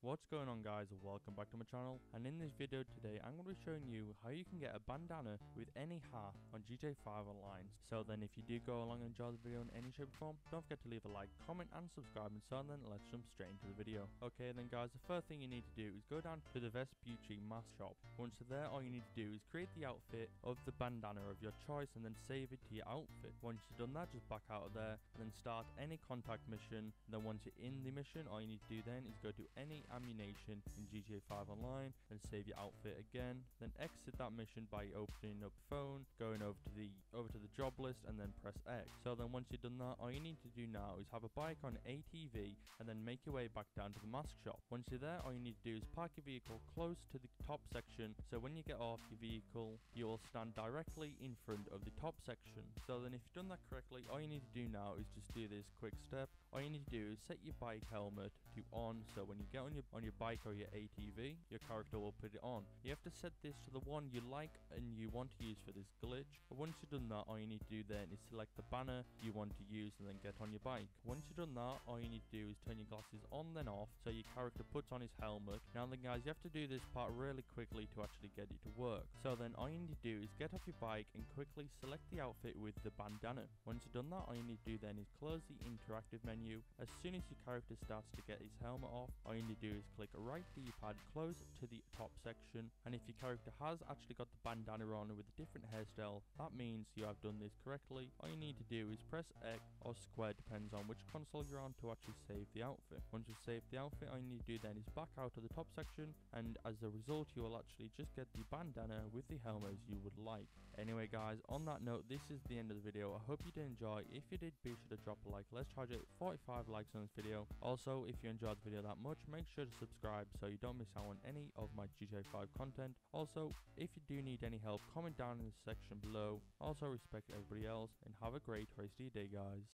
What's going on guys welcome back to my channel and in this video today I'm going to be showing you how you can get a bandana with any hat on GTA 5 Online. So then if you do go along and enjoy the video in any shape or form don't forget to leave a like, comment and subscribe and so then let's jump straight into the video. Okay then guys the first thing you need to do is go down to the Vespucci mask shop. Once you're there all you need to do is create the outfit of the bandana of your choice and then save it to your outfit. Once you've done that just back out of there and then start any contact mission. And then once you're in the mission all you need to do then is go to any Ammu-Nation in GTA 5 Online and save your outfit again. Then exit that mission by opening up phone, going over to the over to the job list and then press X. So then once you've done that, all you need to do now is have a bike on ATV and then make your way back down to the mask shop. Once you're there, all you need to do is park your vehicle close to the top section. So when you get off your vehicle, you will stand directly in front of the top section. So then if you've done that correctly, all you need to do now is just do this quick step. All you need to do is set your bike helmet to on so when you get on your on your bike or your ATV, your character will put it on. You have to set this to the one you like and you want to use for this glitch. But once you've done that, all you need to do then is select the banner you want to use and then get on your bike. Once you've done that, all you need to do is turn your glasses on then off so your character puts on his helmet. Now then guys, you have to do this part really quickly to actually get it to work. So then all you need to do is get off your bike and quickly select the outfit with the bandana. Once you've done that, all you need to do then is close the interactive menu. As soon as your character starts to get his helmet off, all you need to do is click right d-pad close to the top section. And if your character has actually got the bandana on with a different hairstyle that means you have done this correctly. All you need to do is press X or square depends on which console you're on to actually save the outfit. Once you save the outfit all you need to do then is back out of the top section and as a result you will actually just get the bandana with the helmet as you would like. Anyway guys on that note this is the end of the video. I hope you did enjoy. If you did be sure to drop a like. Let's charge it 45 likes on this video. Also if you enjoyed the video that much make sure to subscribe so you don't miss out on any of my GTA 5 content. Also, if you do need any help, comment down in the section below. Also, respect everybody else and have a great rest of your day, guys.